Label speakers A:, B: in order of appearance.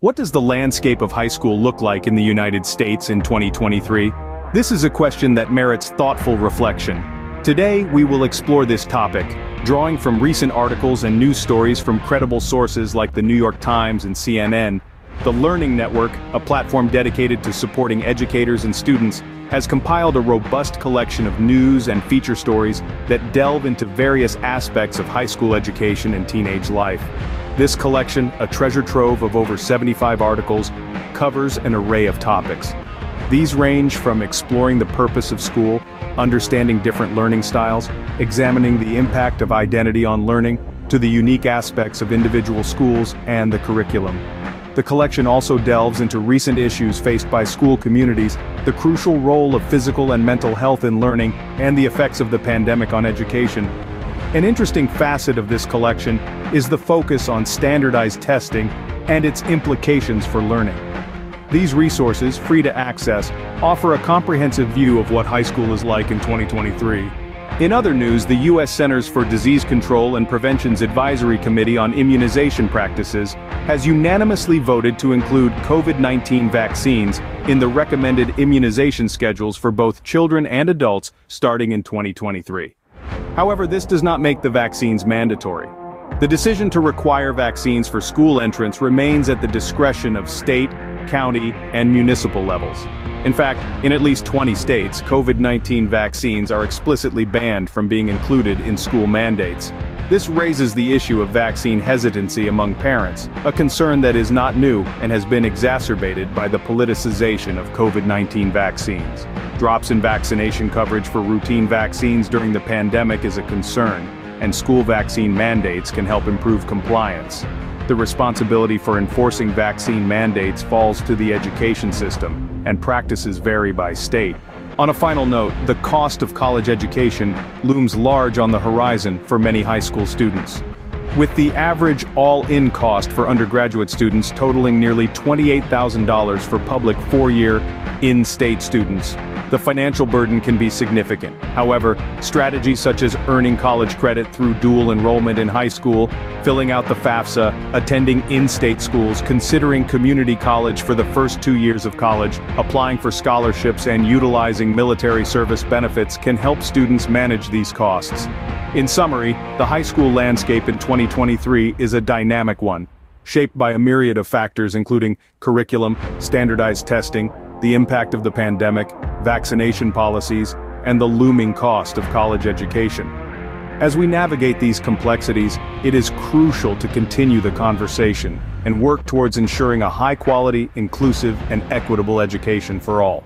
A: What does the landscape of high school look like in the United States in 2023? This is a question that merits thoughtful reflection. Today, we will explore this topic, drawing from recent articles and news stories from credible sources like the New York Times and CNN. The Learning Network, a platform dedicated to supporting educators and students, has compiled a robust collection of news and feature stories that delve into various aspects of high school education and teenage life. This collection, a treasure trove of over 75 articles, covers an array of topics. These range from exploring the purpose of school, understanding different learning styles, examining the impact of identity on learning, to the unique aspects of individual schools and the curriculum. The collection also delves into recent issues faced by school communities, the crucial role of physical and mental health in learning, and the effects of the pandemic on education, an interesting facet of this collection is the focus on standardized testing and its implications for learning. These resources, free to access, offer a comprehensive view of what high school is like in 2023. In other news, the U.S. Centers for Disease Control and Prevention's Advisory Committee on Immunization Practices has unanimously voted to include COVID-19 vaccines in the recommended immunization schedules for both children and adults starting in 2023. However, this does not make the vaccines mandatory. The decision to require vaccines for school entrance remains at the discretion of state, county, and municipal levels. In fact, in at least 20 states, COVID-19 vaccines are explicitly banned from being included in school mandates. This raises the issue of vaccine hesitancy among parents, a concern that is not new and has been exacerbated by the politicization of COVID-19 vaccines. Drops in vaccination coverage for routine vaccines during the pandemic is a concern, and school vaccine mandates can help improve compliance. The responsibility for enforcing vaccine mandates falls to the education system, and practices vary by state. On a final note, the cost of college education looms large on the horizon for many high school students. With the average all-in cost for undergraduate students totaling nearly $28,000 for public four-year, in-state students, the financial burden can be significant. However, strategies such as earning college credit through dual enrollment in high school, filling out the FAFSA, attending in-state schools, considering community college for the first two years of college, applying for scholarships and utilizing military service benefits can help students manage these costs. In summary, the high school landscape in 2023 is a dynamic one, shaped by a myriad of factors including curriculum, standardized testing, the impact of the pandemic, vaccination policies, and the looming cost of college education. As we navigate these complexities, it is crucial to continue the conversation and work towards ensuring a high-quality, inclusive, and equitable education for all.